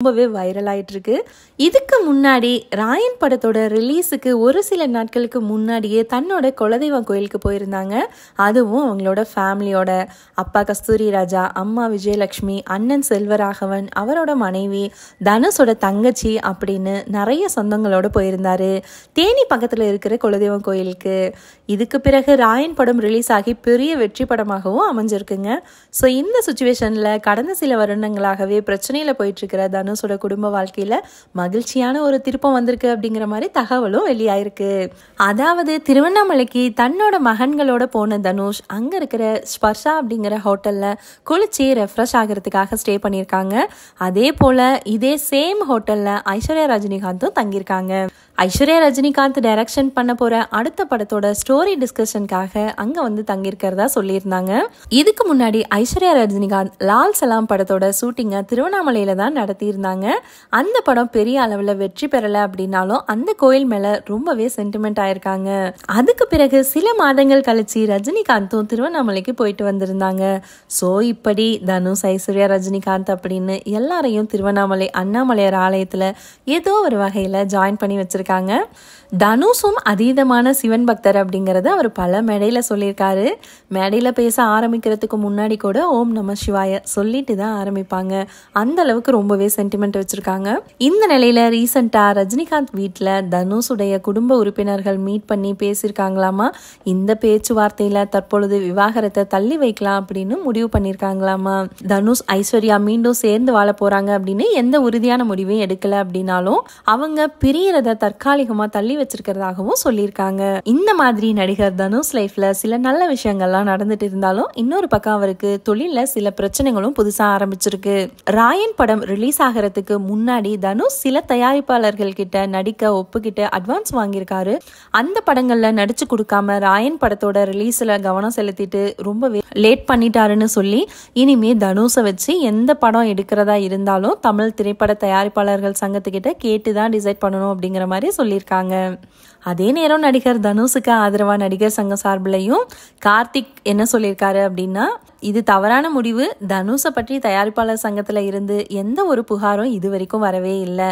ரொம்பவே வைரல் ஆயிட்டு இருக்கு இதுக்கு முன்னாடி ராயன் படத்தோட ரிலீஸுக்கு ஒரு சில நாட்களுக்கு முன்னாடியே தன்னோட குலதெய்வம் கோயிலுக்கு போயிருந்தாங்க. அதுவும் அவங்களோட ஃபேமிலியோட அப்பா கஸ்தூரி ராஜா அம்மா விஜயலட்சுமி அண்ணன் செல்வராகவன் அவரோட மனைவி தனுஷோட தங்கச்சி அப்படின்னு நிறைய சொந்தங்களோட போயிருந்தாரு. தேனி பக்கத்தில் இருக்கிற குலதெய்வம் கோயிலுக்கு. இதுக்கு பிறகு ராயன் படம் ரிலீஸ் ஆகி பெரிய வெற்றி படமாகவும் அமைஞ்சிருக்குங்க. ஸோ இந்த சுச்சுவேஷனில் கடந்த சில வருடங்களாகவே பிரச்சனையில் போயிட்டு இருக்கிற தனுஷோட குடும்ப வாழ்க்கையில் மகிழ்ச்சியான ஒரு திருப்பம் வந்திருக்கு அப்படிங்கிற மாதிரி தகவலும் வெளியாயிருக்கு. அதாவது திருவண்ணாமலைக்கு தன்னோட மகன்களோட போன தனுஷ் அங்கே இருக்கிற ஸ்பர்ஷா அப்படிங்கிற ஹோட்டலில் குளிச்சு ரெஃப்ரெஷ் ஆகிறதுக்காக ஸ்டே பண்ணியிருக்காங்க. அதே போல் இதே சேம் ஹோட்டலில் ஐஸ்வர்யா ரஜினிகாந்தும் தங்கியிருக்காங்க. ஐஸ்வர்யா ரஜினிகாந்த் டைரக்ஷன் பண்ண போகிற அடுத்த படத்தோட ஸ்டோரி டிஸ்கஷனுக்காக அங்கே வந்து தங்கியிருக்கிறதா சொல்லியிருந்தாங்க. இதுக்கு முன்னாடி ஐஸ்வர்யா ரஜினிகாந்த் லால் சலாம் படத்தோட ஷூட்டிங்கை திருவண்ணாமலையில் தான் நடத்தியிருந்தாங்க அந்த படம் பெரிய அளவில் வெற்றி பெறலை அப்படின்னாலும் அந்த கோயில் மேலே ரொம்பவே சென்டிமெண்ட் ஆயிருக்காங்க. அதுக்கு பிறகு சில மாதங்கள் கழிச்சு ரஜினிகாந்தும் திருவண்ணாமலைக்கு போயிட்டு வந்திருந்தாங்க. ஸோ இப்படி தனுஷ் ஐஸ்வர்யா ரஜினிகாந்த் அப்படின்னு எல்லாரையும் திருவண்ணாமலை அண்ணாமலையார் ஆலயத்துல ஏதோ ஒரு வகையில் ஜாயின் பண்ணி வச்சிருக்காங்க. தனுஷும் அதீதமான சிவன் பக்தர் அப்படிங்கறத அவர் பல மேடையில சொல்லியிருக்காரு. மேடையில பேச ஆரம்பிக்கிறதுக்கு முன்னாடி கூட ஓம் நம சிவாய சொல்லிட்டு தான் ஆரம்பிப்பாங்க. அந்த அளவுக்கு ரொம்பவே சென்டிமெண்ட் வச்சிருக்காங்க. இந்த நிலையில ரீசெண்டா ரஜினிகாந்த் வீட்டில் தனுஷுடைய குடும்ப உறுப்பினர்கள் மீட் பண்ணி பேசியிருக்காங்களாமா? இந்த பேச்சுவார்த்தையில தற்பொழுது விவாகரத்தை தள்ளி வைக்கலாம் அப்படின்னு முடிவு பண்ணியிருக்காங்களாமா? தனுஷ் ஐஸ்வர்யா மீண்டும் சேர்ந்து வாழ போறாங்க அப்படின்னு எந்த உறுதியான முடிவையும் எடுக்கல அப்படின்னாலும் அவங்க பிரியறத தற்காலிகமா தள்ளி வச்சிருக்கிறதாகவும் சொல்லியிருக்காங்க. இந்த மாதிரி நடிகர் தனுஷ் லைஃப்ல சில நல்ல விஷயங்கள்லாம் நடந்துட்டு இருந்தாலும் இன்னொரு பக்கம் அவருக்கு தொழில சில பிரச்சனைகளும் புதுசா ஆரம்பிச்சிருக்கு. ராயன் படம் ரிலீஸ் ஆகிறதுக்கு முன்னாடி தனுஷ் சில தயாரிப்பாளர்கள் கிட்ட நடிக்க ஒப்புக்கிட்டு அட்வான்ஸ் வாங்கியிருக்காரு. அந்த படங்கள்ல நடிச்சு கொடுக்காம ராயன் படத்தோட ரிலீஸ்ல கவனம் செலுத்திட்டு ரொம்பவே லேட் பண்ணிட்டாருன்னு சொல்லி இனிமே தனுஷை வச்சு எந்த படம் எடுக்கிறதா இருந்தாலும் தமிழ் திரைப்பட தயாரிப்பாளர்கள் சங்கத்துக்கிட்ட கேட்டு தான் டிசைட் பண்ணணும் அப்படிங்கிற மாதிரி சொல்லியிருக்காங்க. அதே நேரம் நடிகர் தனுஷுக்கு ஆதரவாக நடிகர் சங்கம் சார்பிலையும் கார்த்திக் என்ன சொல்லியிருக்காரு அப்படின்னா இது தவறான முடிவு. தனுஷை பற்றி தயாரிப்பாளர் சங்கத்தில் இருந்து எந்த ஒரு புகாரும் இது வரைக்கும் வரவே இல்லை.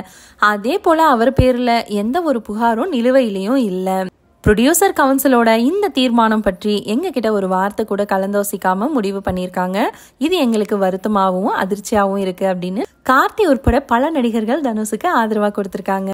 அதே போல் அவர் பேரில் எந்த ஒரு புகாரும் நிலுவையிலையும் இல்லை. ப்ரொடியூசர் கவுன்சிலோட இந்த தீர்மானம் பற்றி எங்ககிட்ட ஒரு வார்த்தை கூட கலந்தோசிக்காம முடிவு பண்ணியிருக்காங்க. இது எங்களுக்கு வருத்தமாகவும் அதிர்ச்சியாகவும் இருக்கு அப்படின்னு கார்த்தி உட்பட பல நடிகர்கள் தனுஷுக்கு ஆதரவாக கொடுத்துருக்காங்க.